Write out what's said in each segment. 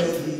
birthday.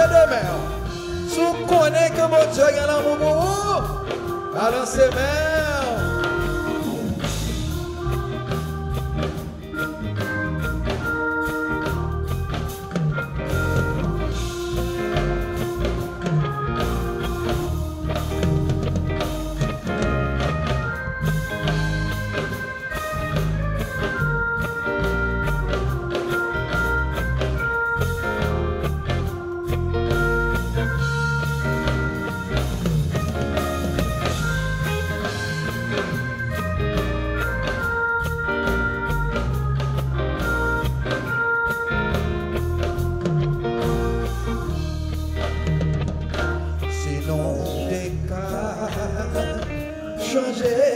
Diyo demè Sou konen ke mou Diyo gen lan mou mou Balanse mè changer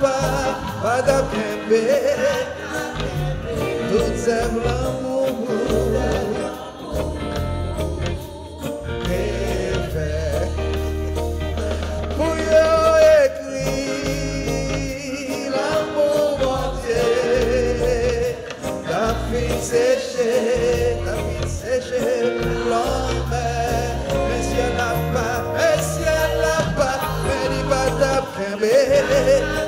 pas, pas d'apembe Tout semble l'amour Que fait yo écrit l'amour entier Ta fille séchée, ta fille séchée L'enfer, mais si elle n'a pas, mais si elle n'a pas Mais n'y pas d'apembe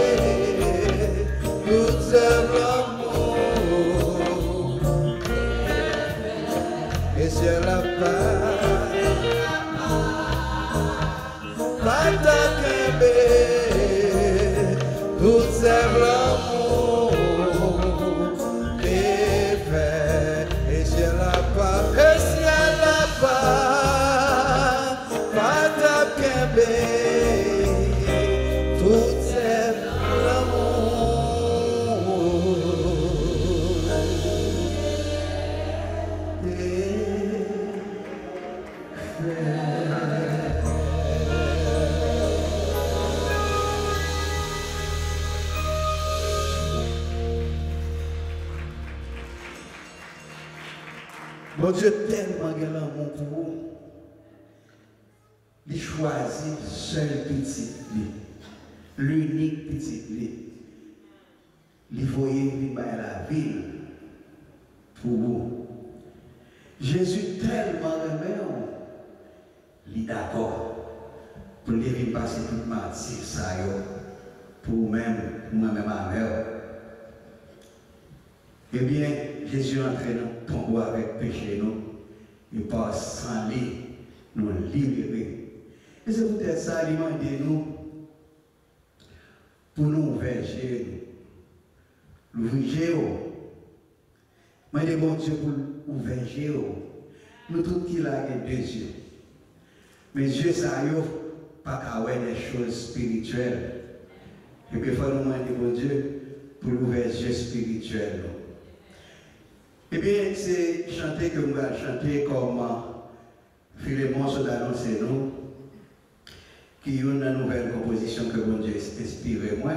Dieu tellement grand pour vous. Il choisit seul petit l'unique petit lui. Il voyait la ville pour vous. Jésus tellement aimé, il est d'accord pour venir passer toute ma ça yo, pour même, pour moi-même ma mère. Eh bien, Jésus entre dans le tombeau avec péché, nous, et par sans lui, nous libérer. Et c'est peut-être ça, alimenter nous, pour nous verger, l'ouvrir. Moi, je bon Dieu pour ouvrir. Nous tous qui là, deux yeux. Mais Dieu, ça y pas qu'à voir des choses spirituelles. Et il faut nous demander, bon Dieu, pour l'ouverture spirituelle. Eh bien, c'est chanter que nous allons chanter comme Philémon se d'annoncer nous, qui est une nouvelle composition que mon Dieu inspiré moi,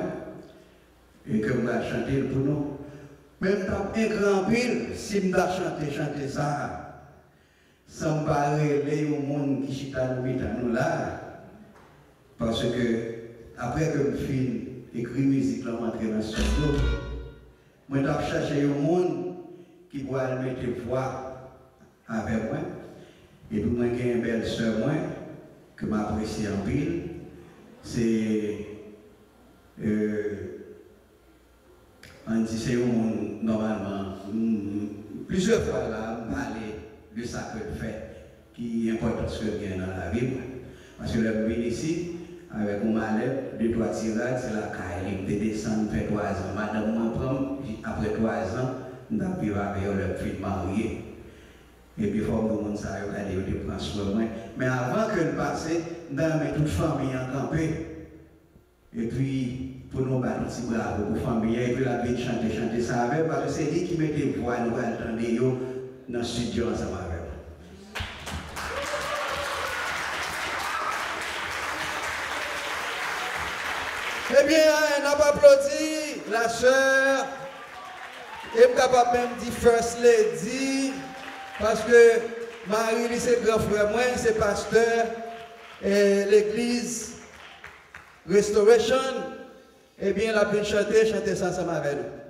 et que nous allons chanter pour nous. Même pas un grand pile, si allons chanter, chanter ça, sans parler au monde qui chita nous nous là, parce que après que je finis écrit musique, là, rentrer dans le studio, je chercher un monde qui pourra mettre voix avec moi. Et puis moi, j'ai une belle soeur, moi, que m'apprécie en pile. C'est. Euh, on dit c'est normalement, plusieurs fois là, parler de ça que je fais, qui est important ce que je dans la vie. Parce que le venu ici, avec mon malheur, deux, trois tirages, c'est la caille, il descend, fait trois ans. Madame, moi, après trois ans, nous avons vécu avec le fils marié. Et puis, il faut que nous monde ça, regarder, de prendre soin de moi. Mais avant que nous passions, nous avons toute famille en campé. Et puis, pour nous battre petit bravo et puis la vie chanter, chanter ça avec, parce c'est lui qui mettait voix, nous attendons dans le studio avec. Eh bien, on a pas applaudi la sœur, et capable même dire First Lady, parce que Marie, c'est grand frère, moi, c'est pasteur, et l'église Restoration, eh bien, la bien chanter, chanter ça ensemble avec nous.